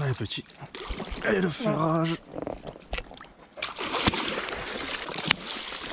Allez petit. Et le ferrage.